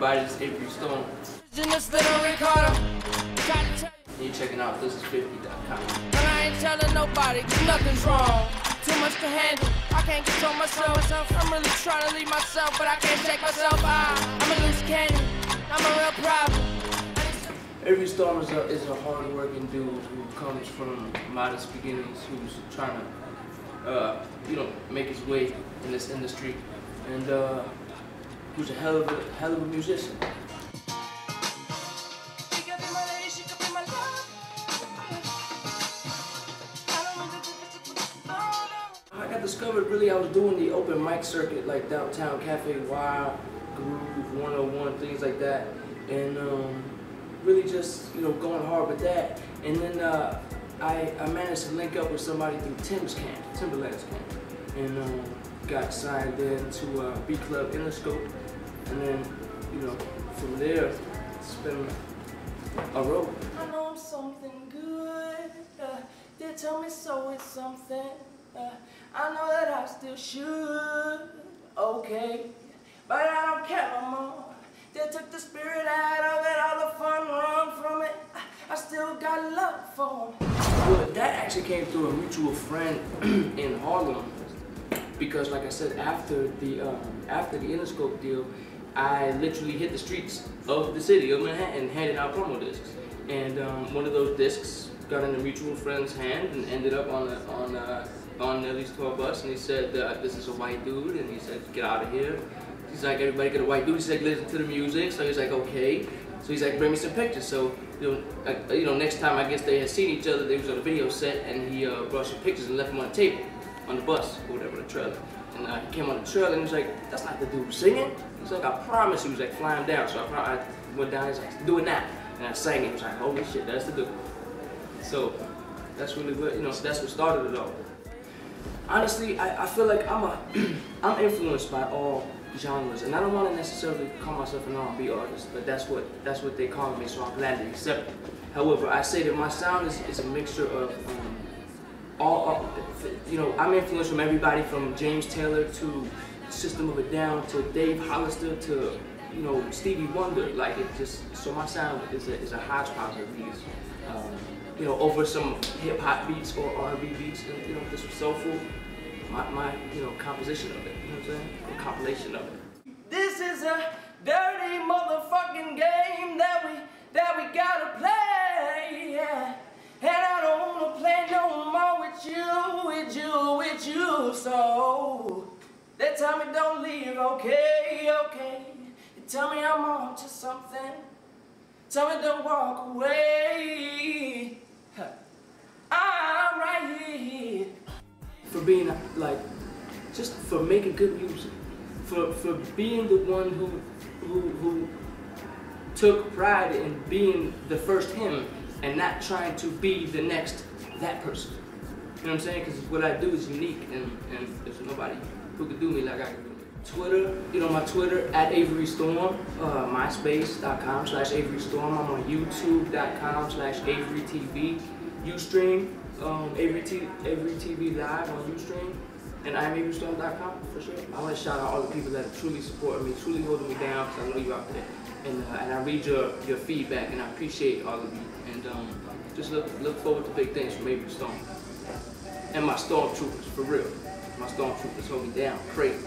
everybody? Is Avery Storm. And you're checking out this50.com. But I ain't telling nobody, nothing's wrong. Too much to handle. I can't control myself. I'm really trying to leave myself, but I can't shake myself. I, Avery Storm is a, is a hard-working dude who comes from modest beginnings, who's trying to, uh, you know, make his way in this industry, and uh, who's a hell of a hell of a musician. I got discovered really I was doing the open mic circuit like downtown Cafe Wild, Groove 101, things like that. And um, really just, you know, going hard with that. And then uh, I, I managed to link up with somebody through Tim's camp, Timbaland's camp. And um, got signed in to uh, Beat Club Interscope. And then, you know, from there, it's been a road. I know I'm something good. Uh, they tell me so it's something. Uh, I know that I still should. Okay. But I don't care no more. They took the spirit out of it, 'em. Well, that actually came through a mutual friend in Harlem, because like I said, after the um, after the Interscope deal, I literally hit the streets of the city of Manhattan handing out promo discs, and um, one of those discs got in a mutual friend's hand and ended up on a, on uh, on Nelly's tour bus, and he said, uh, "This is a white dude," and he said, "Get out of here." He's like, "Everybody get a white dude." He's like, "Listen to the music," so he's like, "Okay." So he's like, bring me some pictures. So, you know, uh, you know, next time I guess they had seen each other, they was on a video set, and he uh, brought some pictures and left them on the table, on the bus, or whatever, the trailer. And uh, he came on the trailer and he was like, that's not the dude singing. He's like, I promise. He was like flying down. So I, I went down, he's like, do it now. And I sang it. He was like, holy shit, that's the dude. So that's really what, you know, that's what started it all. Honestly, I, I feel like I'm a, I'm influenced by all genres, and I don't want to necessarily call myself an R&B artist, but that's what that's what they call me, so I'm glad to accept it. However, I say that my sound is, is a mixture of um, all, all, you know, I'm influenced from everybody from James Taylor to System of a Down to Dave Hollister to you know Stevie Wonder. Like it just so my sound is a, is a hodgepodge of these. Um, you know, over some hip hop beats or R&B beats, and you know, just soulful. My, my you know composition of it. You know what I'm saying? A compilation of it. This is a dirty motherfucking game that we that we gotta play. Yeah. And I don't wanna play no more with you, with you, with you. So they tell me don't leave, okay, okay. They tell me I'm on to something. Tell me don't walk away. For being like just for making good music. For for being the one who who who took pride in being the first him and not trying to be the next that person. You know what i'm saying? Because what i do is unique and and there's nobody who could do me like i can do twitter you know my twitter at avery storm uh, myspace.com slash avery storm. I'm on youtube.com slash avery tv ustream um, Avery, T- Avery TV Live on Ustream, and I'm AveryStorm.com for sure. I want to shout out all the people that are truly supporting me, truly holding me down, because I know you're out there. And, uh, and I read your, your feedback, and I appreciate all of you. And um, just look look forward to big things from Avery Storm. And my stormtroopers, for real. My stormtroopers hold me down, crazy.